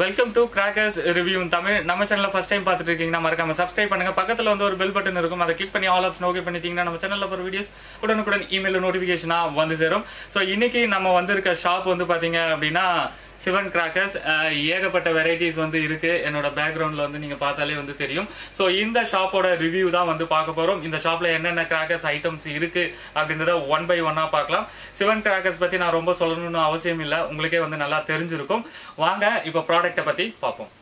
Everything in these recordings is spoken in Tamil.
Welcome to crackers review Tamil நம்ம சேனலில் ஃபர்ஸ்ட் டைம் பார்த்துட்டு இருக்கீங்கன்னா மறக்காம சப்ஸ்கிரைப் பண்ணுங்க. பக்கத்தில் வந்து ஒரு பெல் பட்டன் இருக்கும். அதை கிளிக் பண்ணி ஆல் ஆப்ஷன் ஓகே பண்ணிட்டீங்கன்னா நம்ம சேனலில் போற வீடியோஸ் உடனுக்குடன் இமெயில் நோட்டிஃபிகேஷனாக வந்து சேரும். ஸோ இன்னைக்கு நம்ம வந்திருக்க ஷாப் வந்து பார்த்தீங்க அப்படின்னா சிவன் கிராக்கர்ஸ் ஏகப்பட்ட வெரைட்டிஸ் வந்து இருக்கு. என்னோட பேக்ரவுண்ட்ல வந்து நீங்க பார்த்தாலே வந்து தெரியும். ஸோ இந்த ஷாப்போட ரிவ்யூ தான் வந்து பார்க்க போறோம். இந்த ஷாப்ல என்னென்ன கிராக்கர்ஸ் ஐட்டம்ஸ் இருக்கு அப்படின்றத ஒன் பை ஒன்னா பார்க்கலாம். சிவன் கிராக்கர்ஸ் பத்தி நான் ரொம்ப சொல்லணும்னு அவசியம் இல்லை. உங்களுக்கே வந்து நல்லா தெரிஞ்சிருக்கும். வாங்க இப்போ ப்ராடக்ட்டை பத்தி பார்ப்போம்.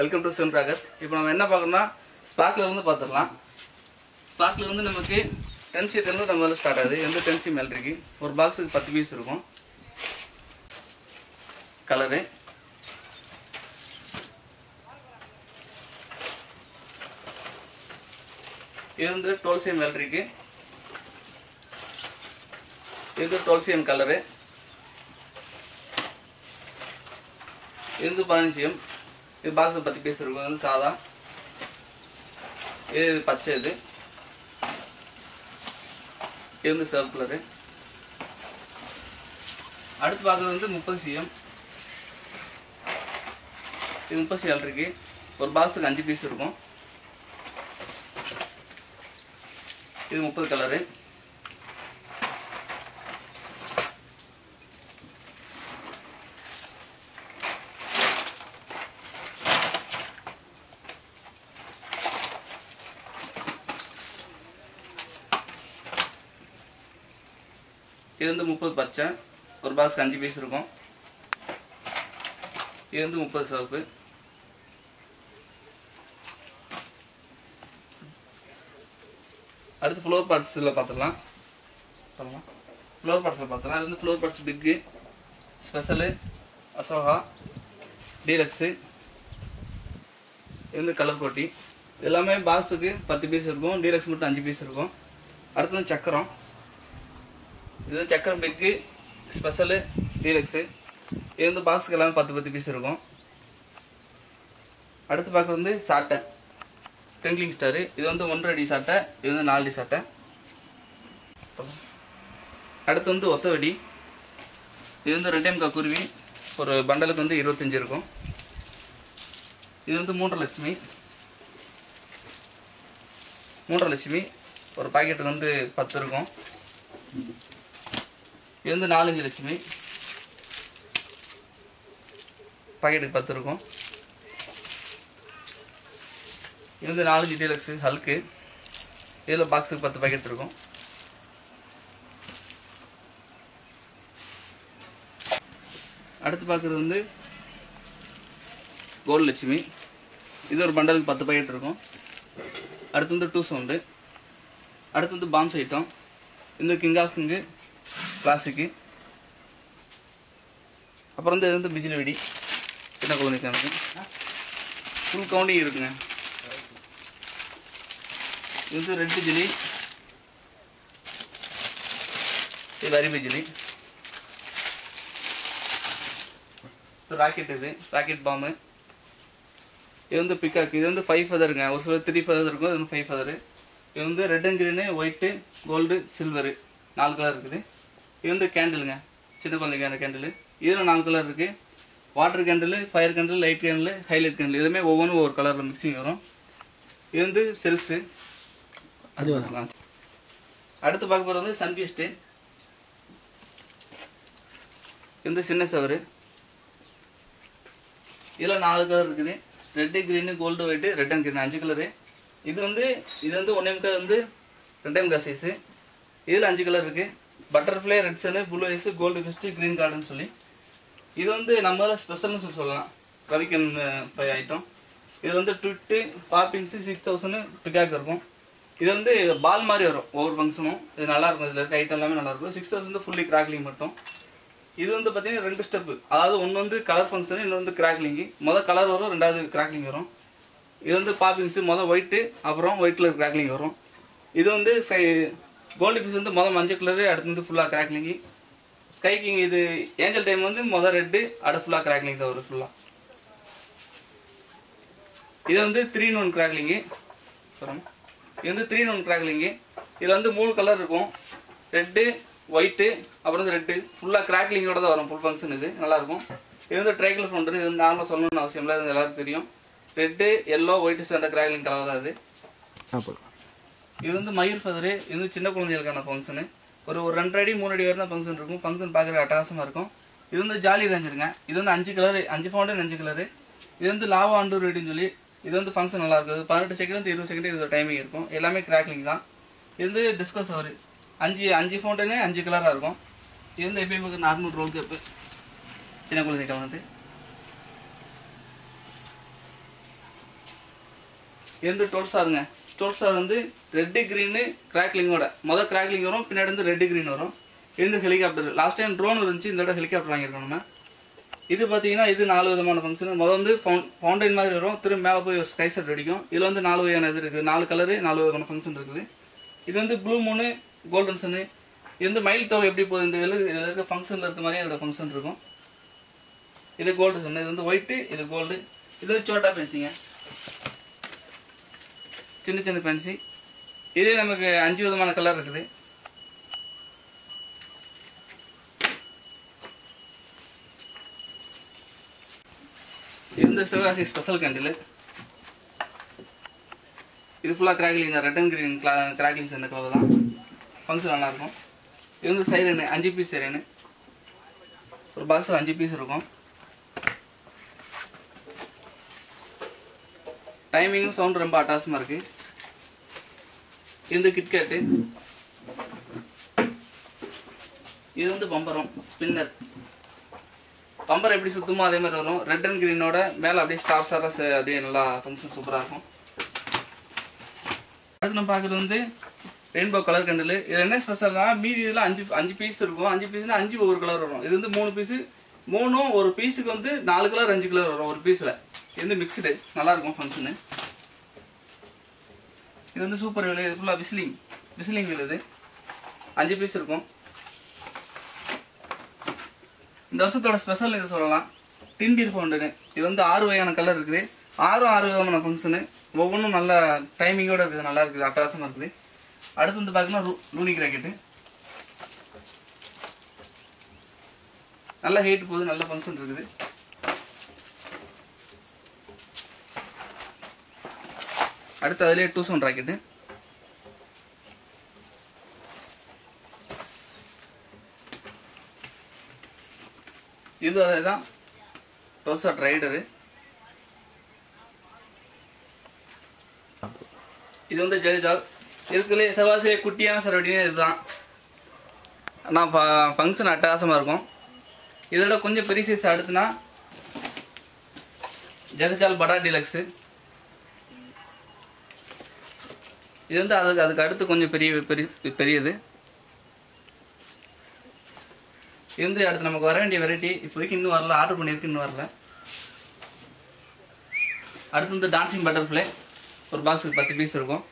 வெல்கம் டு சிவன் ப்ராகஸ் இப்போ நம்ம என்ன பார்க்கணும்னா ஸ்பார்க்ல இருந்து பார்த்துடலாம். ஸ்பார்க்ல நமக்கு டென் இருந்து நம்ம முதல்ல ஸ்டார்ட் ஆகுது. எந்த டென் சி மேல் இருக்கு? ஒரு பாக்ஸுக்கு பத்து பீஸ் இருக்கும். கலரு இது வந்து டுவெல் சிஎம் மேல் இருக்கு. இது வந்து டுவெல் சிஎம் கலரு இது பதினஞ்சு எம் இது பாக்ஸில் பத்து பீஸ் இருக்கும் இது வந்து சாதா. இது இது பச்சை இது. இது வந்து சிவப்பு கலரு அடுத்து பார்க்குறது வந்து முப்பது சிஎம் இது முப்பது சிஎல் இருக்கு. ஒரு பாக்ஸுக்கு அஞ்சு பீஸ் இருக்கும். இது முப்பது கலரு இது வந்து முப்பது பச்சை ஒரு பாக்ஸ்க்கு அஞ்சு பீஸ் இருக்கும். இது வந்து முப்பது சிவப்பு. அடுத்து ஃப்ளோர் பார்ட்ஸில் பார்த்துடலாம் சொல்லலாம் ஃப்ளோர் பார்ட்ஸில் பார்த்துடலாம் இது வந்து flower pots big special Ashoka deluxe இது வந்து கலர் கோட்டி எல்லாமே பாக்ஸுக்கு பத்து பீஸ் இருக்கும். டீலக்ஸ் மட்டும் அஞ்சு பீஸ் இருக்கும். அடுத்து வந்து சக்கரம். இது வந்து சக்கரம் பிக்கு ஸ்பெஷலு டீலக்ஸு இது வந்து பாக்ஸுக்கு எல்லாமே பத்து பத்து பீஸ் இருக்கும். அடுத்து பார்க்குறது வந்து சாட்டை. ட்விங்க்லிங் ஸ்டாரு இது வந்து ஒன்றரை அடி சாட்டை இது வந்து நாலு அடி சாட்டை. அடுத்து வந்து ஒத்தவடி இது வந்து ரெட்டேம்கா குருவி. ஒரு பண்டலுக்கு வந்து இருபத்தஞ்சி இருக்கும். இது வந்து மூன்றரை லட்சுமி. மூன்றரை லட்சுமி. ஒரு பாக்கெட்டுக்கு வந்து பத்து இருக்கும். இது வந்து நாலஞ்சு லட்சுமி. பாக்கெட்டுக்கு பத்து இருக்கும். இது வந்து நாலஞ்சு டீலக்ஸு ஹல்க்கு இதில் பாக்ஸுக்கு பத்து பாக்கெட் இருக்கும். அடுத்து பார்க்குறது வந்து கோல்டு லட்சுமி. இது ஒரு பண்டலுக்கு பத்து பாக்கெட் இருக்கும். அடுத்து வந்து டூ சவுண்டு அடுத்து வந்து பாம்ஸ் ஐட்டம் இந்த கிங் ஆஃப் கிங்கு கிளாசிக்கு அப்புறம் வந்து இது வந்து பிஜிலி வெடி. சின்ன குழந்தைக்கு ஃபுல் கவுண்டிங் இருக்குங்க. இது வந்து ரெட் பிஜிலி இது வரி பிஜிலி இது ராக்கெட் இது ராக்கெட் பாம்பு இது வந்து பிக்காக் இது வந்து ஃபைவ் ஃபெதருங்க ஒரு சில த்ரீ ஃபெதர் இருக்கும் இது வந்து ஃபைவ் ஃபெதரு இது வந்து red and green white gold silver நாலு கலர் இருக்குது. இது வந்து கேண்டிலுங்க சின்ன குழந்தைக்கான கேண்டில் இதில் நாலு கலர் இருக்குது water candle fire candle light candle highlight candle இதுவுமே ஒவ்வொன்றும் ஒரு கலரில் மிக்சிங் வரும். இது வந்து செல்ஸு அது வரலாம் அடுத்து பார்க்க போகிறது வந்து சன்பீஸ்ட்டு இது வந்து சின்ன சவரு. இதில் நாலு கலர் இருக்குது. Red green gold white red and green அஞ்சு கலரு இது வந்து இது வந்து ஒன்றே முக்கால் வந்து ரெண்டே முக்கால் சைஸு இதில் அஞ்சு கலர் இருக்குது பட்டர்ஃப்ளை ரெட் சனு blue ice gold fish green கார்டுன்னு சொல்லி. இது வந்து நம்ம ஸ்பெஷல்னு சொல்லி சொல்லலாம். கவிக்கன் பை ஐட்டம். இது வந்து ட்விட்டு பாப்பிங்ஸு சிக்ஸ் தௌசண்ட் பிக்காக் இருக்கும். இது வந்து பால் மாதிரி வரும் ஒவ்வொரு ஃபங்க்ஷனும். இது நல்லா இருக்கும் இதில் இருக்க ஐட்டம் எல்லாமே நல்லா இருக்கும். சிக்ஸ் தௌசண்ட் ஃபுல்லி கிராக்லிங் மட்டும். இது வந்து பார்த்தீங்கன்னா ரெண்டு ஸ்டெப்பு அதாவது ஒன்று வந்து கலர் ஃபங்க்ஷன் இன்னொன்று வந்து கிராக்லிங்கு மொதல் கலர் வரும் ரெண்டாவது கிராக்லிங் வரும். இது வந்து பாப்பிங்ஸு மொதல் ஒயிட்டு அப்புறம் ஒயிட் கலர் கிராக்லிங் வரும். இது வந்து கோல்டு பீஸ் வந்து மொதல் மஞ்சள் கலரு அடுத்து வந்து ஃபுல்லாக கிராக்லிங்கு ஸ்கை கிங் இது ஏஞ்சல் டைம் வந்து மொதல் ரெட்டு அடுத்து ஃபுல்லாக கிராக்லிங் தான் வரும் ஃபுல்லாக இது வந்து த்ரீ ஒன் கிராக்லிங்கு சொல்லுங்க. இது வந்து த்ரீ ஒன் கிராக்லிங்கு இதில் வந்து மூணு கலர் இருக்கும். ரெட்டு ஒயிட்டு அப்புறம் வந்து ரெட்டு ஃபுல்லாக கிராக்லிங்கோட தான் வரும் ஃபுல் ஃபங்க்ஷன் இது. நல்லாயிருக்கும் இது வந்து ட்ரைக்கிள் ஃபவுண்டர் இது வந்து நார்மலாக சொல்லணும்னு அவசியம் இல்லை இது எல்லாருக்கும் தெரியும். ரெட்டு எல்லோ ஒயிட்டு சேர்ந்த கிராக்லிங் கலர் தான் இது இது வந்து மயூர் ஃபெதரு இது வந்து சின்ன குழந்தைகளுக்கான ஃபங்க்ஷனு ஒரு ஒரு ரெண்டரை அடி மூணு அடி வரை தான் ஃபங்க்ஷன் இருக்கும். ஃபங்க்ஷன் பார்க்குற அட்டகாசமாக இருக்கும். இது வந்து ஜாலி ரேஞ்சிருங்க இது வந்து அஞ்சு கலரு அஞ்சு ஃபவுண்டன் அஞ்சு கலரு இது வந்து லாவா அண்டூர் அப்படின்னு சொல்லி இது வந்து ஃபங்க்ஷன் நல்லா இருக்கும். பதினெட்டு செகண்ட் இருபது செகண்ட் இது டைமிங் இருக்கும். எல்லாமே கிராக்லிங் தான். இது வந்து டிஸ்கஸ் அவர் அஞ்சு அஞ்சு ஃபவுண்டனே அஞ்சு கலராக இருக்கும். இது வந்து எப்பயுமே நார்மல் ரோல் கேப்பு சின்ன குழந்தைகள் வந்து. இது வந்து டோல்ஸாருங்க ஸ்டாருங்க வந்து ரெட்டு க்ரீனு கிராக்லிங்கோட மொதல் கிராக்லிங் வரும் பின்னாடி வந்து ரெட்டு க்ரீன் வரும். இது ஹெலிகாப்டர் லாஸ்ட் டைம் ட்ரோன் இருந்துச்சு இந்த தடவை ஹெலிகாப்டர் வாங்கியிருக்கோம் நம்ம. இது பார்த்தீங்கன்னா இது நாலு விதமான ஃபங்க்ஷன் முதல் வந்து ஃபவுண்டைன் மாதிரி வரும். திரும்ப மேலே போய் ஒரு ஸ்கை செட் அடிக்கும் இதில் வந்து நாலு வகையான இது இருக்குது. நாலு கலரு நாலு விதமான ஃபங்க்ஷன் இருக்குது. இது வந்து ப்ளூ மூணு கோல்டன் சனு இது வந்து மயில் தொகை எப்படி போகுது? இந்த இதில் இதில் இருக்க ஃபங்க்ஷனில் இருக்க மாதிரி அதோட ஃபங்க்ஷன் இருக்கும். இது கோல்டு சன்னு இது வந்து ஒயிட்டு இது கோல்டு இது வந்து சோட்டா பென்சிங்க சின்ன சின்ன பென்சி இதே நமக்கு அஞ்சு விதமான கலர் இருக்குது. இது வந்து சிவகாசி ஸ்பெஷல் கேண்டில் இது ஃபுல்லாக கிராக்லிங் தான் ரெட் அண்ட் கிரீன் கிளா கிராக்லிங்ஸ் இந்த கலர் தான். ஃபங்க்ஷன் நல்லாயிருக்கும் இது வந்து சைரனு அஞ்சு பீஸ் சைரனு ஒரு பாக்ஸில் அஞ்சு பீஸ் இருக்கும். டைமிங்கும் சவுண்ட் ரொம்ப அட்டாசமாக இருக்குது இது வந்து கிட்கேட்டு இது வந்து பம்பரம் ஸ்பின்னர் பம்பர் எப்படி சுத்தமோ அதே மாதிரி வரும். ரெட் அண்ட் கிரீனோட மேலே அப்படியே ஸ்டாப் ஸ்டாராக அப்படியே நல்லா ஃபங்க்ஷன் சூப்பராக இருக்கும். அடுத்து நம்ம பார்க்குறது வந்து ரெயின்போ கலர் கண்டில் இது என்ன ஸ்பெஷல்னா மீதி இதில் அஞ்சு அஞ்சு பீஸ் இருக்கும். அஞ்சு பீஸ்னா அஞ்சு ஒவ்வொரு கலர் வரும். இது வந்து மூணு பீஸு மூணும் ஒரு பீஸுக்கு வந்து நாலு கலர் அஞ்சு கலர் வரும் ஒரு பீஸில் இது வந்து மிக்ஸ்டு நல்லாயிருக்கும் ஃபங்க்ஷனு இது வந்து சூப்பர் வீல் இது ஃபுல்லாக விசிலிங் விசிலிங் வீல் இது. அஞ்சு பீஸ் இருக்கும். இந்த வருஷத்தோட ஸ்பெஷல் இது சொல்லலாம். டின்டீர் ஃபவுண்டனு இது வந்து ஆறு வகையான கலர் இருக்குது. ஆறும் ஆறு விதமான ஃபங்க்ஷனு ஒவ்வொன்றும் நல்ல டைமிங்கோட இருக்குது. நல்லா இருக்குது. அட்டகாசமாக இருக்குது. அடுத்து வந்து பார்த்தீங்கன்னா ரூ லூனி கிராக்கெட்டு நல்ல ஹீட் போகுது நல்ல ஃபங்க்ஷன் இருக்குது. அடுத்து அதிலே டூ சவுண்ட் ராக்கெட்டு இது அதே தான் டோசாட் ரைடரு இது வந்து ஜெகஜால் இதுக்குள்ளே செவ்வாசிலே குட்டியான சரவடினே இதுதான். ஆனால் ஃபங்க்ஷன் அட்டகாசமாக இருக்கும். இதோட கொஞ்சம் பெரிய சைஸ் அடுத்துனா ஜெகஜால் படா டிலக்ஸு இது வந்து அதுக்கு அதுக்கு அடுத்து கொஞ்சம் பெரிய பெரிய பெரியது. இது வந்து அடுத்து நமக்கு வர வேண்டிய வெரைட்டி இப்போதைக்கு இன்னும் வரல ஆர்டர் பண்ணியிருக்கு இன்னும் வரல. அடுத்து வந்து டான்சிங் பட்டர்ஃப்ளை ஒரு பாக்ஸுக்கு பத்து பீஸ் இருக்கும்.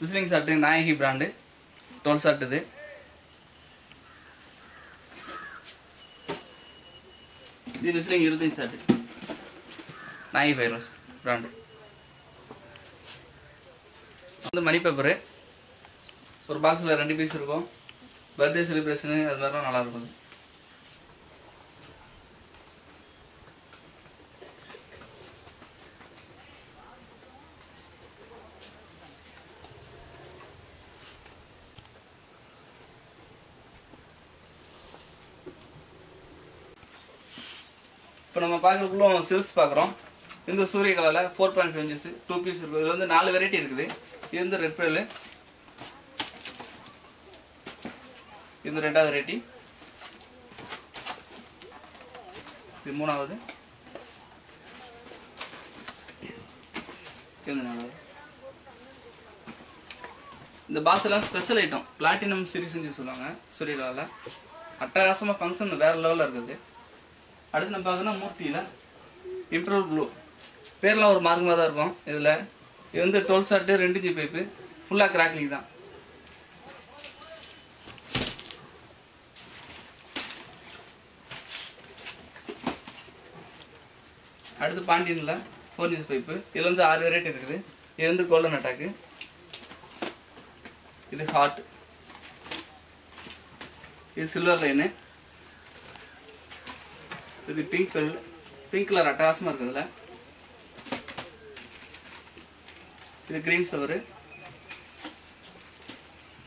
விசிலிங் சாட்டு நாயகி பிராண்டு டோல் ஷார்ட் இது. இது விசிலிங் இருபத்தஞ்சு சாட்டு நாய் பைரோஸ் பிராண்டு வந்து மணி பேப்பரு ஒரு பாக்ஸில் ரெண்டு பீஸ் இருக்கும். பர்த்டே செலிப்ரேஷனு அது மாதிரிலாம் நல்லா இருக்கும். இப்போ நம்ம பார்க்குறதுக்குள்ள சில்ஸ் பார்க்குறோம். இந்த சூரிய கலரில் four point five inches two piece இருக்குது இதில் வந்து நாலு வெரைட்டி இருக்குது. இது வந்து ரெட் பேல் இது ரெண்டாவது வெரைட்டி இது மூணாவது இது நாலாவது. இந்த பாக்ஸ் எல்லாம் ஸ்பெஷல் ஐட்டம் பிளாட்டினம் சீரிஸ்ன்னு சொல்லுவாங்க சூரிய கலரில் அட்டகாசமாக ஃபங்க்ஷன் வேற லெவலில் இருக்குது. அடுத்து நம்ம பார்க்கணும் மூர்த்தியில் இம்ப்ரூவ் ப்ளூ பேர்லாம் ஒரு மார்க்கமாக தான் இருக்கும் இதில். இது வந்து டுவெல் ஷார்ட்டு ரெண்டு ஜி பைப்பு ஃபுல்லாக கிராக்லிங் தான். அடுத்து பாண்டியனில் ஃபோர் இன்ச் பைப்பு இதில் வந்து ஆறு வெரைட்டி இருக்குது. இது வந்து கோல்டன் அட்டாக்கு இது ஹாட் இது சில்வர் லைனு இது பிங்க் கலர் பிங்க் கலர் அட்டகாசமாக இருக்குது இதில் இது கிரீன் சவரு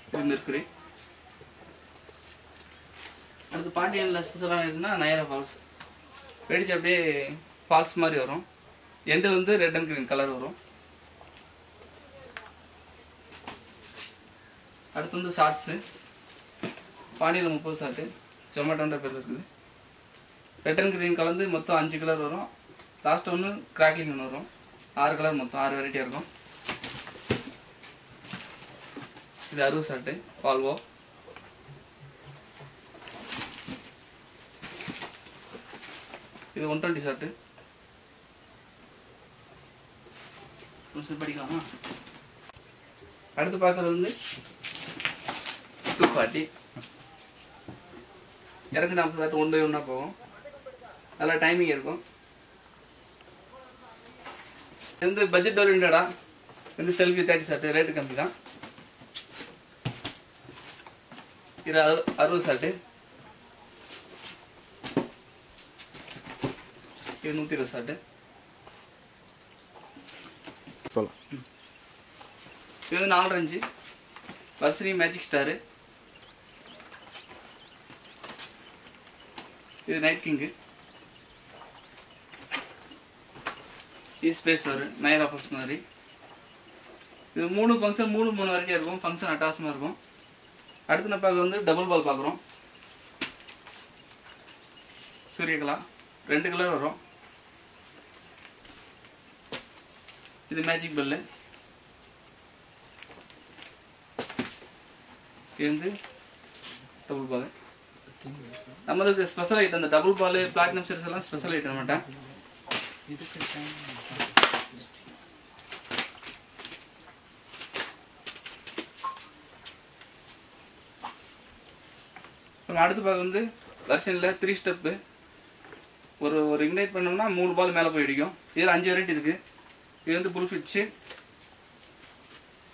இது அடுத்து பாண்டியனில் ஸ்பெஷலாக இருக்குன்னா நயரா ஃபால்ஸ் வெடிச்சு அப்படியே ஃபால்ஸ் மாதிரி வரும். எண்டில் வந்து ரெட் அண்ட் கிரீன் கலர் வரும். அடுத்து வந்து ஷார்ட்ஸு பாண்டியில் முப்பது ஷார்ட்டு ஜொமேட்டோன்ற பேர் இருக்குது. ரெட் அண்ட் கிரீன் கலந்து மொத்தம் அஞ்சு கலர் வரும். லாஸ்ட் ஒன்று கிராக்லிங் ஒன்று வரும். ஆறு கலர் மொத்தம். ஆறு வெரைட்டியாக இருக்கும். இது அறுபது ஷார்ட்டு வால்வோ இது ஒன் டுவெண்ட்டி ஷார்ட்டு படிக்கலாமா? அடுத்து பார்க்குறது வந்து டூ ஃபார்ட்டி இரநூத்தி நாற்பது ஷார்ட் ஒன் ஒன்றா போகும். நல்லா டைமிங் இருக்கும். இது வந்து பட்ஜெட் ஓரியன்டா வந்து செல்ஃபி தேர்ட்டி ஷார்ட்டு ரேட்டு கம்மி தான் இது அறு அறுபது ஷார்ட்டு இது நூற்றி இருபது ஷார்ட்டு சொல்லலாம் இது வந்து நாலரை இன்ச்சு வர்ஷினி மேஜிக் ஸ்டாரு இது நைட் கிங்கு இது ஸ்பேஸ் வரும் நயர் ஆஃபர்ஸ் மாதிரி. இது மூணு ஃபங்க்ஷன் மூணு மூணு வரைக்கும் இருக்கும். ஃபங்க்ஷன் அட்டாசமாக இருக்கும். அடுத்து நம்ம பார்க்க வந்து டபுள் பால் பார்க்குறோம். சூரியகலா. ரெண்டு கலர் வரும். இது மேஜிக் பெல்லு இருந்து டபுள் பால் நம்மளுக்கு ஸ்பெஷல் ஐட்டம் இந்த டபுள் பால் பிளாட்டினம் செட்ஸ் எல்லாம் ஸ்பெஷல் ஐட்டம் மாட்டேன். நம்ம அடுத்து பார்க்க வந்து வெர்ஷனில் த்ரீ ஸ்டெப்பு ஒரு ஒரு இக்னைட் பண்ணோம்னா மூணு பால் மேலே போய் அடிக்கும் இதில் அஞ்சு வெரைட்டி இருக்குது இது வந்து புல் ஃபிட்ச்சு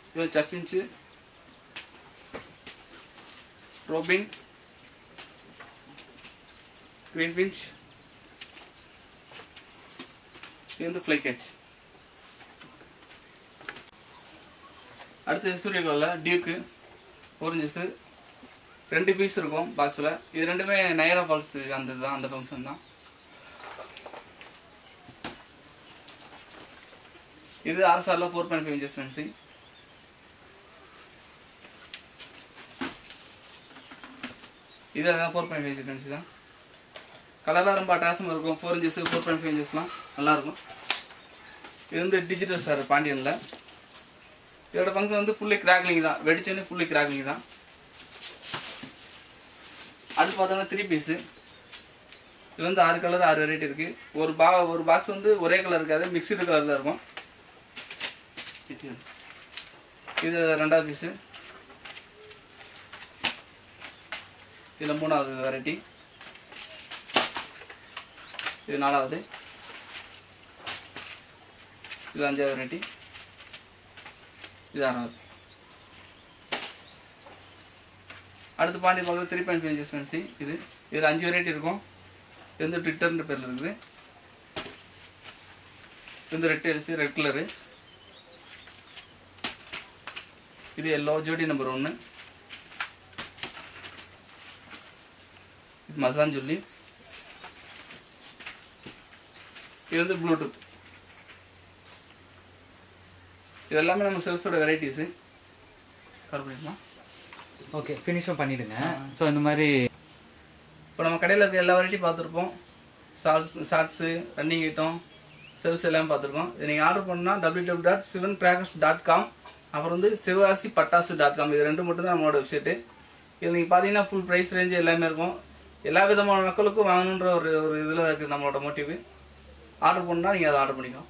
இது வந்து சஃபின்ச்சு ரோபின் க்ரீன் பிஞ்ச் இது வந்து ஃப்ளை கேட்ச் அடுத்து சூரியகோலில் டியூக்கு ஓரஞ்சஸு ரெண்டு பீஸ் இருக்கும் பாக்ஸில் இது ரெண்டுமே நயரா ஃபால்ஸ் அந்த தான். அந்த ஃபங்க்ஷன் தான் இது ஆர்எஸ்ஆரில் four point five inches fencing இது அதான் four point five inches fancy தான். கலராக ரொம்ப அட்டாசமாக இருக்கும். Four inches four point five இன்ச்சஸ்லாம் நல்லாயிருக்கும். இது வந்து டிஜிட்டல் சார் பாண்டியனில். இதோட ஃபங்க்ஷன் வந்து ஃபுல்லி கிராக்லிங் தான். வெடிச்சோன்னே ஃபுல்லி கிராக்லிங் தான். அடுத்து பார்த்தோம்னா த்ரீ பீஸு இது வந்து ஆறு கலர் ஆறு வெரைட்டி இருக்குது ஒரு பா ஒரு பாக்ஸ் வந்து ஒரே கலர் இருக்காது மிக்சடு கலர் தான் இருக்கும். இது ரெண்டாவது பீஸு இதில் மூணாவது வெரைட்டி இது நாலாவது. இது அஞ்சாவது வெரைட்டி இது ஆறாவது. அடுத்து பாண்டி பார்க்குறது த்ரீ பாயிண்ட் ஃபைவ் இன்ச்சஸ் இது இதில் அஞ்சு வெரைட்டி இருக்கும். இது வந்து ட்விட்டர்ன்ற பேரில் இருக்குது. இது வந்து ரெட் எல்சி ரெட் கலரு இது எல்லோ ஜோடி நம்பர் ஒன்று இது மசான் சொல்லி. இது வந்து ப்ளூடூத் இது எல்லாமே நம்ம செல்ஸோட வெரைட்டிஸு கருப்பிடலாம் ஓகே ஃபினிஷும் பண்ணிடுங்க. ஸோ இந்த மாதிரி இப்போ நம்ம கடையில் இருக்க எல்லா வெரைட்டி பார்த்துருப்போம். Shots shots running item cells எல்லாம் பார்த்துருக்கோம். இது நீங்கள் ஆர்டர் பண்ணால் W W dot Sivan crackers dot com அப்புறம் வந்து சிவகாசி பட்டாசு டாட் காம் இது ரெண்டு மட்டும் தான் நம்மளோட வெப்சைட்டு இது நீங்கள் பார்த்தீங்கன்னா ஃபுல் ப்ரைஸ் ரேஞ்சு எல்லாமே இருக்கும். எல்லா விதமான மக்களுக்கும் வாங்கணுன்ற ஒரு ஒரு இதில் இருக்குது நம்மளோட மோட்டிவ் ஆர்டர் பண்ணால் நீங்கள் அதை ஆர்டர் பண்ணிக்கலாம்.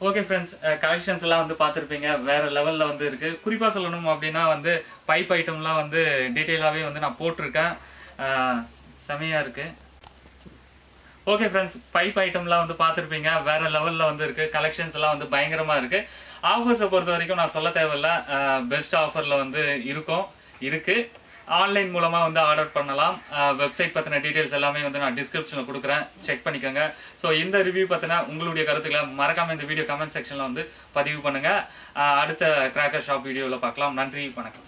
ஓகே ஃப்ரெண்ட்ஸ் கலெக்ஷன்ஸ் எல்லாம் வந்து பார்த்துருப்பீங்க. வேற லெவல்ல வந்து இருக்கு. குறிப்பா சொல்லணும் அப்படின்னா வந்து பைப் ஐட்டம்லாம் வந்து டீட்டெயிலாகவே வந்து நான் போட்டிருக்கேன். அஹ், செமையா இருக்கு. ஓகே ஃப்ரெண்ட்ஸ் பைப் ஐட்டம்லாம் வந்து பார்த்துருப்பீங்க. வேற லெவல்ல வந்து இருக்கு. கலெக்ஷன்ஸ் எல்லாம் வந்து பயங்கரமா இருக்கு. ஆஃபர்ஸை பொறுத்த வரைக்கும் நான் சொல்ல தேவையில்ல. பெஸ்ட் ஆஃபர்ல வந்து இருக்கும். இருக்கு. ஆன்லைன் மூலமாக வந்து ஆர்டர் பண்ணலாம். வெப்சைட் பற்றின டீட்டெயில்ஸ் எல்லாமே வந்து நான் டிஸ்கிரிப்ஷனில் கொடுக்குறேன். செக் பண்ணிக்கோங்க. ஸோ இந்த ரிவ்யூ பற்றின உங்களுடைய கருத்துக்களை மறக்காமல் இந்த வீடியோ கமெண்ட் செக்ஷனில் வந்து பதிவு பண்ணுங்கள் அடுத்த கிராக்கர் ஷாப் வீடியோவில் பார்க்கலாம். நன்றி வணக்கம்.